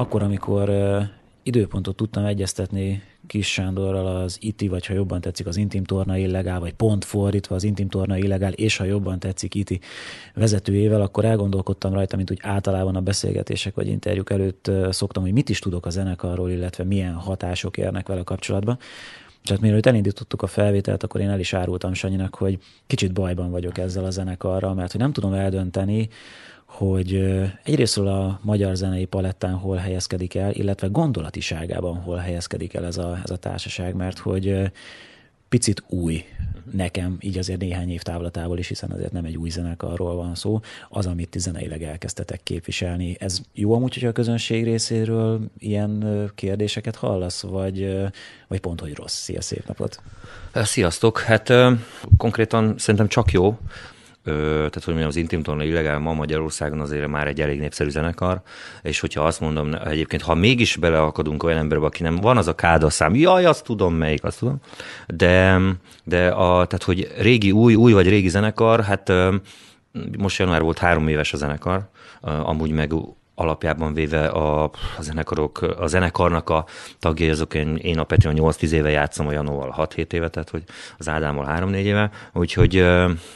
akkor, amikor időpontot tudtam egyeztetni Kis Sándorral az ITI, vagy ha jobban tetszik az Intim Torna illegál, vagy pont fordítva az Intim Torna illegál, és ha jobban tetszik ITI vezetőjével, akkor elgondolkodtam rajta, mint úgy általában a beszélgetések vagy interjúk előtt szoktam, hogy mit is tudok a zenekarról, illetve milyen hatások érnek vele kapcsolatban. Tehát mielőtt elindítottuk a felvételt, akkor én el is árultam Sanyinak, hogy kicsit bajban vagyok ezzel a zenekarral, mert hogy nem tudom eldönteni, hogy egyrésztről a magyar zenei palettán hol helyezkedik el, illetve gondolatiságában hol helyezkedik el ez a, ez a társaság, mert hogy picit új nekem, így azért néhány év távlatából is, hiszen azért nem egy új zenekarról van szó, az, amit ti zeneileg elkezdtetek képviselni. Ez jó amúgy, hogy a közönség részéről ilyen kérdéseket hallasz, vagy, vagy pont, hogy rossz? Szia, szép napot! Sziasztok! Hát konkrétan szerintem csak jó tehát hogy mondjam, az Intim Torna illegál ma Magyarországon azért már egy elég népszerű zenekar, és hogyha azt mondom, egyébként, ha mégis beleakadunk olyan emberbe, aki nem van az a káda szám, jaj, azt tudom, melyik, azt tudom, de, de a, tehát, hogy régi, új, új vagy régi zenekar, hát most január volt három éves a zenekar, amúgy meg alapjában véve a, a, zenekarok, a zenekarnak a tagjai, azok én, én a Petri a 8-10 éve játszom, a Janóval 6-7 éve, tehát hogy az Ádámmal 3-4 éve, úgyhogy,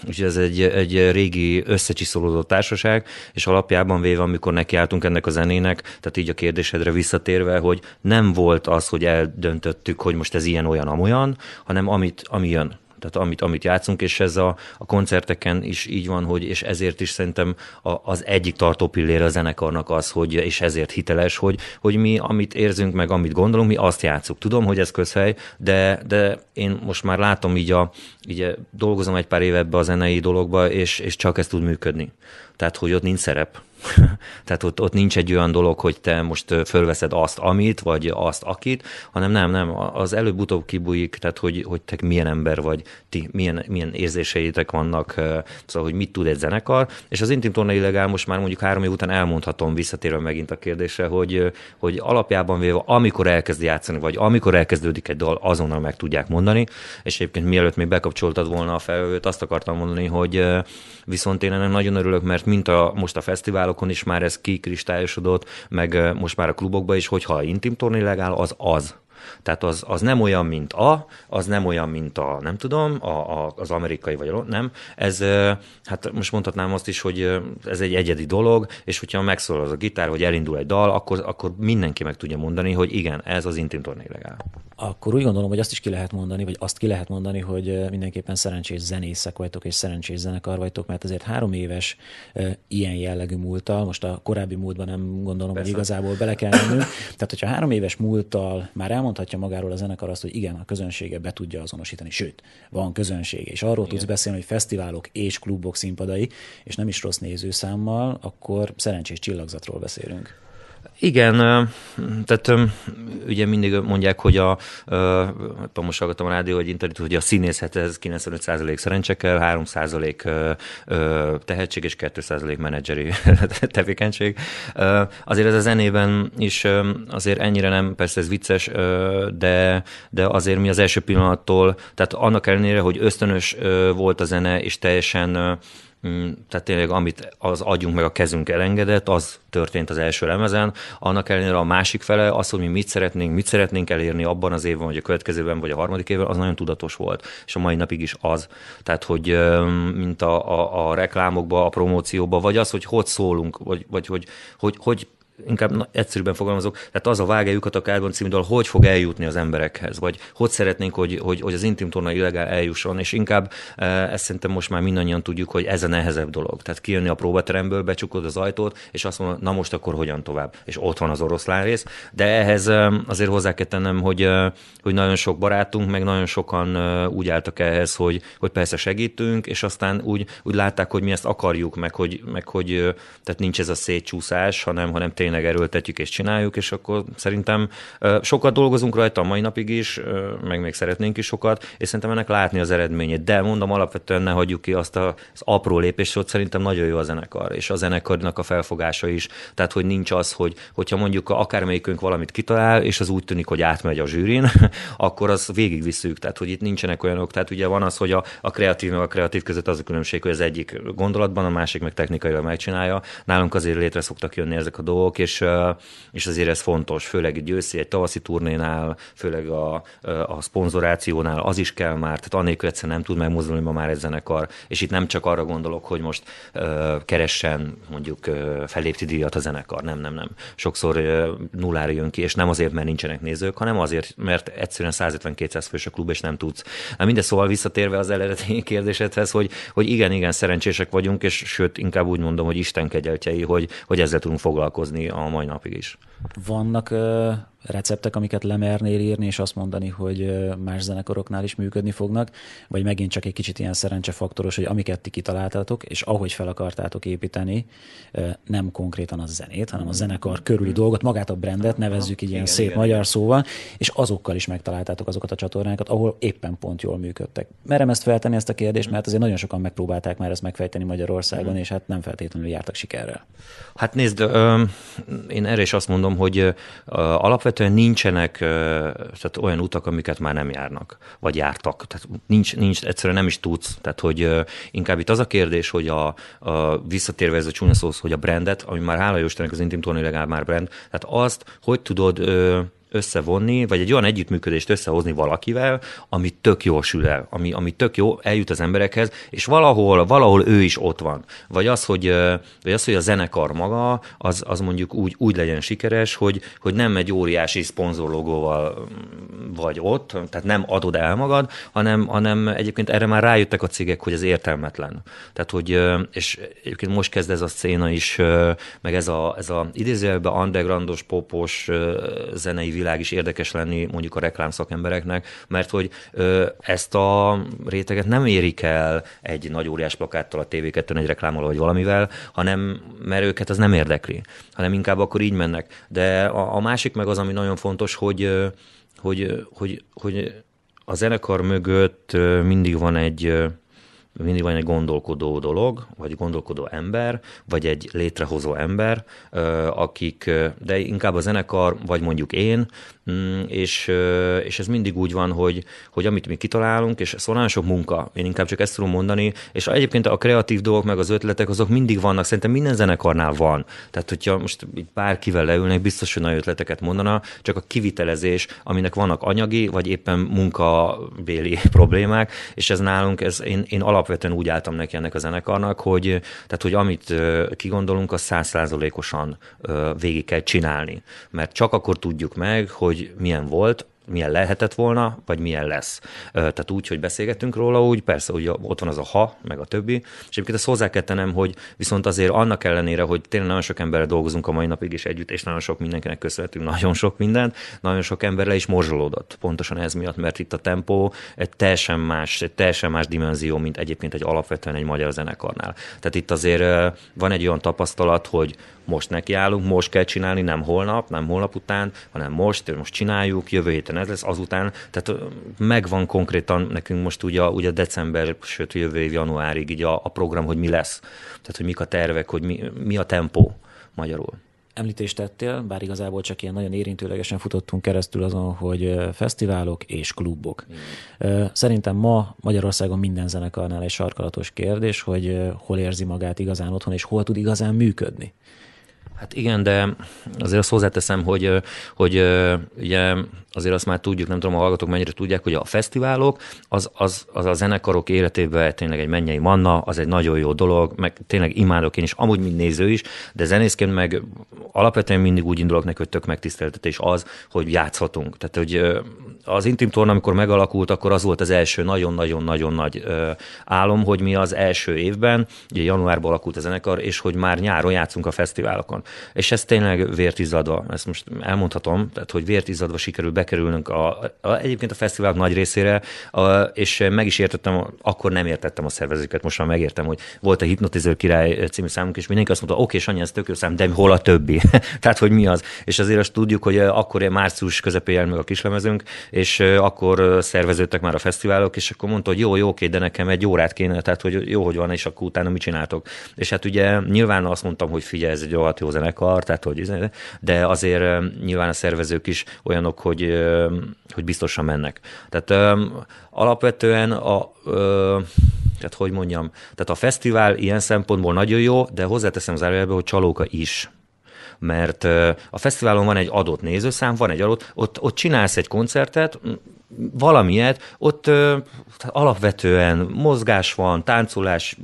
úgyhogy ez egy, egy régi összecsiszolódott társaság, és alapjában véve, amikor nekiálltunk ennek a zenének, tehát így a kérdésedre visszatérve, hogy nem volt az, hogy eldöntöttük, hogy most ez ilyen, olyan, amolyan, hanem amit, ami jön tehát amit, amit játszunk, és ez a, a koncerteken is így van, hogy és ezért is szerintem a, az egyik tartó pillére a zenekarnak az, hogy, és ezért hiteles, hogy, hogy mi, amit érzünk, meg amit gondolunk, mi azt játszunk. Tudom, hogy ez közhely, de, de én most már látom így, a, így dolgozom egy pár éve ebbe a zenei dologba, és, és csak ez tud működni. Tehát, hogy ott nincs szerep Tehát ott, ott nincs egy olyan dolog, hogy te most fölveszed azt, amit, vagy azt, akit, hanem nem, nem, az előbb-utóbb kibújik, tehát hogy, hogy te milyen ember vagy, ti, milyen, milyen érzéseitek vannak, szóval, hogy mit tud egy zenekar, és az Intim Torna Illegál most már mondjuk három év után elmondhatom, visszatérve megint a kérdésre, hogy, hogy alapjában véve, amikor elkezd játszani, vagy amikor elkezdődik egy dal, azonnal meg tudják mondani, és egyébként mielőtt még bekapcsoltad volna a felvőt, azt akartam mondani, hogy viszont én ennek nagyon örülök, mert mint a, most a fesztiválok, fesztiválokon is már ez kikristályosodott, meg most már a klubokban is, hogyha intim torni legál, az az. Tehát az, az nem olyan, mint a, az nem olyan, mint a, nem tudom, a, a, az amerikai vagy a, nem. Ez, hát most mondhatnám azt is, hogy ez egy egyedi dolog, és hogyha megszól az a gitár, hogy elindul egy dal, akkor, akkor mindenki meg tudja mondani, hogy igen, ez az intim torné legál. Akkor úgy gondolom, hogy azt is ki lehet mondani, vagy azt ki lehet mondani, hogy mindenképpen szerencsés zenészek vagytok, és szerencsés zenekar vagytok, mert azért három éves ilyen jellegű múltal, most a korábbi múltban nem gondolom, Persze. hogy igazából bele kell mennünk. Tehát, hogyha három éves múltal már elmond mondhatja magáról a zenekar azt, hogy igen, a közönsége be tudja azonosítani, sőt, van közönsége, és arról igen. tudsz beszélni, hogy fesztiválok és klubok színpadai, és nem is rossz nézőszámmal, akkor szerencsés csillagzatról beszélünk. Igen, tehát ugye mindig mondják, hogy a, a most hallgattam a rádió, hogy internet, hogy a színészet ez 95% szerencse kell, 3% tehetség és 2% menedzseri tevékenység. Azért ez a zenében is azért ennyire nem, persze ez vicces, de, de azért mi az első pillanattól, tehát annak ellenére, hogy ösztönös volt a zene, és teljesen tehát tényleg amit az agyunk meg a kezünk elengedett, az történt az első lemezen. Annak ellenére a másik fele, az, hogy mi mit szeretnénk, mit szeretnénk elérni abban az évben, vagy a következőben, vagy a harmadik évben, az nagyon tudatos volt. És a mai napig is az. Tehát, hogy mint a, a, a reklámokba, a promócióba, vagy az, hogy hogy szólunk, vagy, vagy hogy, hogy, hogy inkább na, egyszerűbben fogalmazok, tehát az a vágelyukat a Kádban című dal, hogy fog eljutni az emberekhez, vagy hogy szeretnénk, hogy, hogy, hogy az intim torna illegál eljusson, és inkább e, ezt szerintem most már mindannyian tudjuk, hogy ez a nehezebb dolog. Tehát kijönni a próbateremből, becsukod az ajtót, és azt mondod, na most akkor hogyan tovább. És ott van az oroszlán rész. De ehhez e, azért hozzá kell tennem, hogy, e, hogy nagyon sok barátunk, meg nagyon sokan úgy álltak ehhez, hogy, hogy persze segítünk, és aztán úgy, úgy látták, hogy mi ezt akarjuk, meg hogy, meg hogy tehát nincs ez a szétcsúszás, hanem, hanem tényleg erőltetjük és csináljuk, és akkor szerintem sokat dolgozunk rajta a mai napig is, meg még szeretnénk is sokat, és szerintem ennek látni az eredményét. De mondom, alapvetően ne hagyjuk ki azt az apró lépést, hogy szerintem nagyon jó a zenekar, és a zenekarnak a felfogása is. Tehát, hogy nincs az, hogy hogyha mondjuk akármelyikünk valamit kitalál, és az úgy tűnik, hogy átmegy a zsűrin, akkor az végigviszük. Tehát, hogy itt nincsenek olyanok. Tehát ugye van az, hogy a, a kreatív meg a kreatív között az a különbség, hogy az egyik gondolatban, a másik meg technikailag megcsinálja. Nálunk azért létre szoktak jönni ezek a dolgok, dolgok, és, és azért ez fontos, főleg egy őszi, egy tavaszi turnénál, főleg a, a szponzorációnál az is kell már, tehát annélkül egyszerűen nem tud megmozdulni ma már egy zenekar, és itt nem csak arra gondolok, hogy most keressen mondjuk uh, felépti díjat a zenekar, nem, nem, nem. Sokszor uh, nullára jön ki, és nem azért, mert nincsenek nézők, hanem azért, mert egyszerűen 150-200 fős a klub, és nem tudsz. Na mindez szóval visszatérve az eredeti kérdésedhez, hogy, hogy igen, igen, szerencsések vagyunk, és sőt, inkább úgy mondom, hogy Isten kegyeltjei, hogy, hogy ezzel tudunk foglalkozni a mai napig is. Vannak receptek, amiket lemernél írni, és azt mondani, hogy más zenekaroknál is működni fognak, vagy megint csak egy kicsit ilyen szerencsefaktoros, hogy amiket ti kitaláltatok, és ahogy fel akartátok építeni, nem konkrétan a zenét, hanem a zenekar körüli dolgot, magát a brandet, nevezzük így ilyen szép igen, magyar igen. szóval, és azokkal is megtaláltátok azokat a csatornákat, ahol éppen pont jól működtek. Merem ezt feltenni ezt a kérdést, mert azért nagyon sokan megpróbálták már ezt megfejteni Magyarországon, és hát nem feltétlenül jártak sikerrel. Hát nézd, én erre is azt mondom, hogy alapvetően alapvetően nincsenek tehát olyan utak, amiket már nem járnak, vagy jártak. Tehát nincs, nincs egyszerűen nem is tudsz. Tehát, hogy inkább itt az a kérdés, hogy a, a visszatérve ez a csúnya szóhoz, hogy a brandet, ami már hála Jóstenek az Intim legalább már brand, tehát azt, hogy tudod összevonni, vagy egy olyan együttműködést összehozni valakivel, ami tök jól sül el, ami, ami tök jó, eljut az emberekhez, és valahol, valahol ő is ott van. Vagy az, hogy, vagy az, hogy a zenekar maga, az, az mondjuk úgy, úgy legyen sikeres, hogy, hogy nem egy óriási szponzorlogóval vagy ott, tehát nem adod el magad, hanem, hanem egyébként erre már rájöttek a cégek, hogy ez értelmetlen. Tehát, hogy, és egyébként most kezd ez a széna is, meg ez a, ez a idézőjelben undergroundos, popos zenei világ is érdekes lenni mondjuk a reklám szakembereknek, mert hogy ö, ezt a réteget nem érik el egy nagy óriás plakáttal a tv 2 egy reklámmal vagy valamivel, hanem mert őket az nem érdekli, hanem inkább akkor így mennek. De a, a másik meg az, ami nagyon fontos, hogy, hogy, hogy, hogy a zenekar mögött mindig van egy mindig van egy gondolkodó dolog, vagy gondolkodó ember, vagy egy létrehozó ember, akik, de inkább a zenekar, vagy mondjuk én, mm, és, és ez mindig úgy van, hogy, hogy amit mi kitalálunk, és ez nagyon sok munka, én inkább csak ezt tudom mondani, és egyébként a kreatív dolgok, meg az ötletek, azok mindig vannak, szerintem minden zenekarnál van. Tehát, hogyha most bárkivel leülnek, biztos, hogy nagy ötleteket mondana, csak a kivitelezés, aminek vannak anyagi, vagy éppen munkabéli problémák, és ez nálunk, ez én, én alap alapvetően úgy álltam neki ennek a zenekarnak, hogy, tehát, hogy amit kigondolunk, az százszázalékosan végig kell csinálni. Mert csak akkor tudjuk meg, hogy milyen volt, milyen lehetett volna, vagy milyen lesz. Tehát úgy, hogy beszélgetünk róla, úgy persze, hogy ott van az a ha, meg a többi. És egyébként ezt hozzá kell tennem, hogy viszont azért annak ellenére, hogy tényleg nagyon sok emberrel dolgozunk a mai napig is együtt, és nagyon sok mindenkinek köszönhetünk nagyon sok mindent, nagyon sok emberre is morzsolódott. Pontosan ez miatt, mert itt a tempó egy teljesen más, egy teljesen más dimenzió, mint egyébként egy alapvetően egy magyar zenekarnál. Tehát itt azért van egy olyan tapasztalat, hogy most nekiállunk, most kell csinálni, nem holnap, nem holnap után, hanem most, most csináljuk, jövő héten ez lesz, azután, tehát megvan konkrétan nekünk most ugye, ugye december, sőt jövő év januárig így a, a program, hogy mi lesz. Tehát, hogy mik a tervek, hogy mi, mi a tempó magyarul említést tettél, bár igazából csak ilyen nagyon érintőlegesen futottunk keresztül azon, hogy fesztiválok és klubok. Igen. Szerintem ma Magyarországon minden zenekarnál egy sarkalatos kérdés, hogy hol érzi magát igazán otthon, és hol tud igazán működni. Hát igen, de azért azt hozzáteszem, hogy, hogy ugye azért azt már tudjuk, nem tudom, a hallgatók mennyire tudják, hogy a fesztiválok, az, az, az a zenekarok életében tényleg egy mennyei manna, az egy nagyon jó dolog, meg tényleg imádok én is, amúgy mint néző is, de zenészként meg alapvetően mindig úgy indulok neki, hogy tök megtiszteltetés az, hogy játszhatunk. Tehát, hogy az Intim Torna, amikor megalakult, akkor az volt az első nagyon-nagyon-nagyon nagy álom, hogy mi az első évben, ugye januárban alakult a zenekar, és hogy már nyáron játszunk a fesztiválokon. És ez tényleg vért izzadva, ezt most elmondhatom, tehát hogy vért izzadva sikerül bekerülnünk a, a, egyébként a fesztiválok nagy részére, a, és meg is értettem, akkor nem értettem a szervezőket, most már megértem, hogy volt a Hipnotiző király című számunk, és mindenki azt mondta, oké, és annyi, ez tök jó szám, de hol a többi? tehát, hogy mi az? És azért azt tudjuk, hogy akkor március közepén meg a kislemezünk, és akkor szerveződtek már a fesztiválok, és akkor mondta, hogy jó, jó, oké, de nekem egy órát kéne, tehát hogy jó, hogy van, és akkor utána mit csináltok. És hát ugye nyilván azt mondtam, hogy figyelj, ez egy jó zenekar, tehát hogy, de azért nyilván a szervezők is olyanok, hogy, hogy biztosan mennek. Tehát alapvetően a, tehát hogy mondjam, tehát a fesztivál ilyen szempontból nagyon jó, de hozzáteszem az előjelbe, hogy csalóka is. mert a fesztiválon van egy adott nézőszám, van egy adott, ott, ott csinálsz egy koncertet, valamilyet, ott ö, alapvetően mozgás van, táncolás,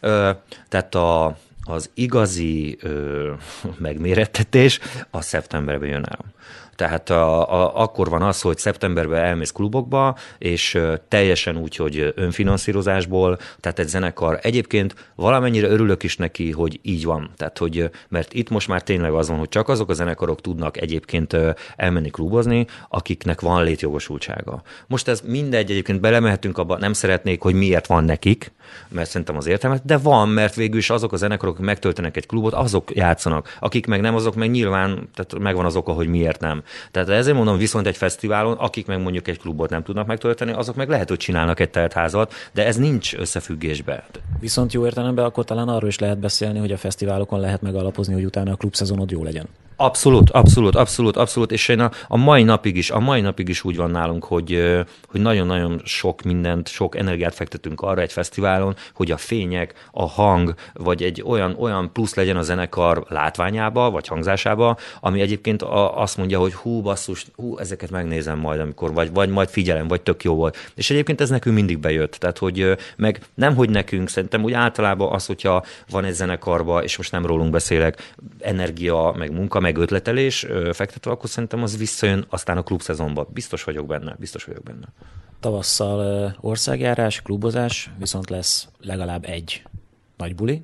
ö, tehát a, az igazi ö, megmérettetés a szeptemberben jön el. Tehát a, a, akkor van az, hogy szeptemberben elmész klubokba, és teljesen úgy, hogy önfinanszírozásból, tehát egy zenekar. Egyébként valamennyire örülök is neki, hogy így van. Tehát, hogy, mert itt most már tényleg az van, hogy csak azok a zenekarok tudnak egyébként elmenni klubozni, akiknek van létjogosultsága. Most ez mindegy, egyébként belemehetünk abba, nem szeretnék, hogy miért van nekik, mert szerintem az értelmet, de van, mert végül is azok a zenekarok, akik megtöltenek egy klubot, azok játszanak. Akik meg nem, azok meg nyilván, tehát megvan az oka, hogy miért nem. Tehát ezért mondom, viszont egy fesztiválon, akik meg mondjuk egy klubot nem tudnak megtölteni, azok meg lehet, hogy csinálnak egy teltházat, de ez nincs összefüggésbe. Viszont jó értelemben akkor talán arról is lehet beszélni, hogy a fesztiválokon lehet megalapozni, hogy utána a klubszezonod jó legyen. Abszolút, abszolút, abszolút, abszolút, és én a, a mai napig is, a mai napig is úgy van nálunk, hogy, hogy nagyon-nagyon sok mindent, sok energiát fektetünk arra egy fesztiválon, hogy a fények, a hang, vagy egy olyan, olyan plusz legyen a zenekar látványába, vagy hangzásába, ami egyébként a, azt mondja, hogy hú, basszus, hú, ezeket megnézem majd, amikor, vagy, vagy majd figyelem, vagy tök jó volt. És egyébként ez nekünk mindig bejött. Tehát, hogy meg nem, hogy nekünk, szerintem úgy általában az, hogyha van egy zenekarba, és most nem rólunk beszélek, energia, meg munka, meg ötletelés fektetve, akkor szerintem az visszajön aztán a klubszezonba. Biztos vagyok benne, biztos vagyok benne. Tavasszal országjárás, klubozás, viszont lesz legalább egy nagy buli,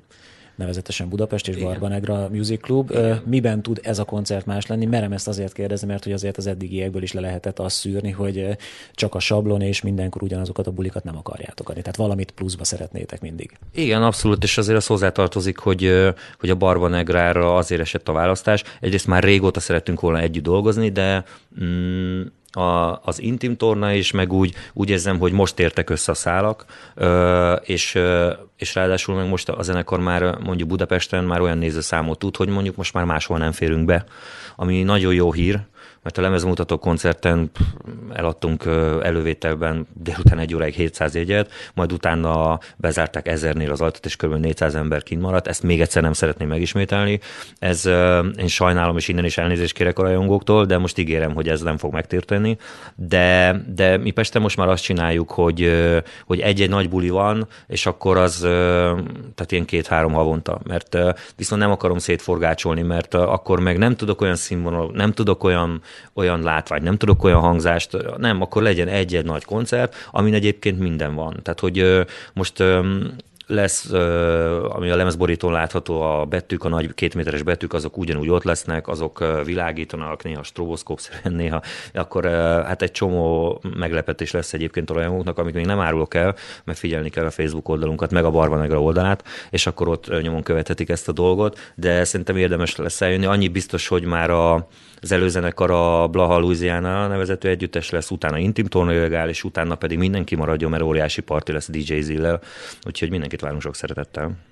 nevezetesen Budapest és Barbanegra Music Club. Igen. Miben tud ez a koncert más lenni? Merem ezt azért kérdezni, mert hogy azért az eddigiekből is le lehetett azt szűrni, hogy csak a sablon és mindenkor ugyanazokat a bulikat nem akarjátok adni. Tehát valamit pluszba szeretnétek mindig. Igen, abszolút, és azért az hozzátartozik, hogy, hogy a Barbanegrára azért esett a választás. Egyrészt már régóta szerettünk volna együtt dolgozni, de mm, a, az intim torna is, meg úgy, úgy érzem, hogy most értek össze a szálak, és, és ráadásul meg most a zenekar már mondjuk Budapesten már olyan nézőszámot tud, hogy mondjuk most már máshol nem férünk be, ami nagyon jó hír, mert a lemezmutató koncerten eladtunk elővételben délután egy óráig 700 jegyet, majd utána bezárták ezernél az altat, és kb. 400 ember kint maradt. Ezt még egyszer nem szeretném megismételni. Ez én sajnálom, és innen is elnézést kérek a rajongóktól, de most ígérem, hogy ez nem fog megtérteni. De, de mi Pesten most már azt csináljuk, hogy, hogy egy-egy nagy buli van, és akkor az, tehát ilyen két-három havonta, mert viszont nem akarom szétforgácsolni, mert akkor meg nem tudok olyan színvonal, nem tudok olyan olyan látvány, nem tudok olyan hangzást, nem, akkor legyen egy-egy nagy koncert, amin egyébként minden van. Tehát, hogy most lesz, ami a lemezborítón látható, a betűk, a nagy kétméteres betűk, azok ugyanúgy ott lesznek, azok világítanak, néha stroboszkóp néha, akkor hát egy csomó meglepetés lesz egyébként rajongóknak, amit még nem árulok el, mert figyelni kell a Facebook oldalunkat, meg a Barbanegra oldalát, és akkor ott nyomon követhetik ezt a dolgot, de szerintem érdemes lesz eljönni. Annyi biztos, hogy már a, az előzenekar a Blaha Louisiana nevezető együttes lesz, utána Intim Tornajogál, és utána pedig mindenki maradjon, mert óriási parti lesz DJ Zillel, úgyhogy mindenkit várunk sok szeretettel.